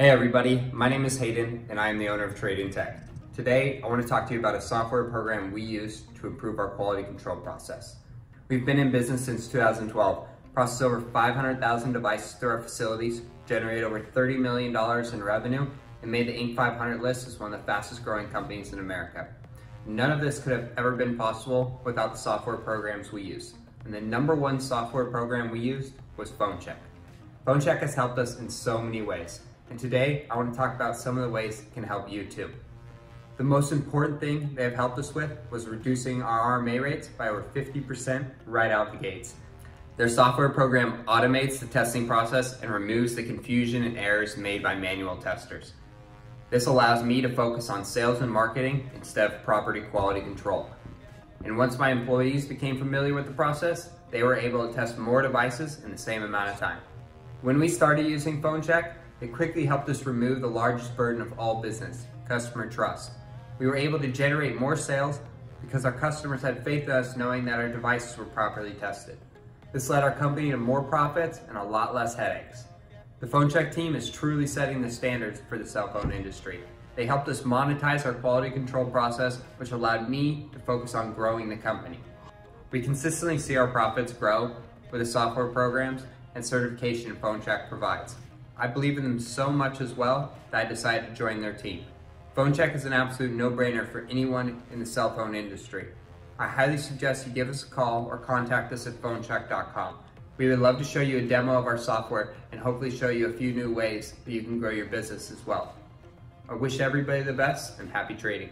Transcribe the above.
Hey everybody, my name is Hayden and I am the owner of Trade-In Tech. Today, I want to talk to you about a software program we use to improve our quality control process. We've been in business since 2012, processed over 500,000 devices through our facilities, generated over $30 million in revenue, and made the Inc. 500 list as one of the fastest growing companies in America. None of this could have ever been possible without the software programs we use. And the number one software program we used was PhoneCheck. PhoneCheck has helped us in so many ways. And today, I want to talk about some of the ways it can help you too. The most important thing they have helped us with was reducing our RMA rates by over 50% right out the gates. Their software program automates the testing process and removes the confusion and errors made by manual testers. This allows me to focus on sales and marketing instead of property quality control. And once my employees became familiar with the process, they were able to test more devices in the same amount of time. When we started using PhoneCheck, it quickly helped us remove the largest burden of all business, customer trust. We were able to generate more sales because our customers had faith in us knowing that our devices were properly tested. This led our company to more profits and a lot less headaches. The PhoneCheck team is truly setting the standards for the cell phone industry. They helped us monetize our quality control process, which allowed me to focus on growing the company. We consistently see our profits grow with the software programs and certification PhoneCheck provides. I believe in them so much as well that I decided to join their team. PhoneCheck is an absolute no-brainer for anyone in the cell phone industry. I highly suggest you give us a call or contact us at phonecheck.com. We would love to show you a demo of our software and hopefully show you a few new ways that you can grow your business as well. I wish everybody the best and happy trading.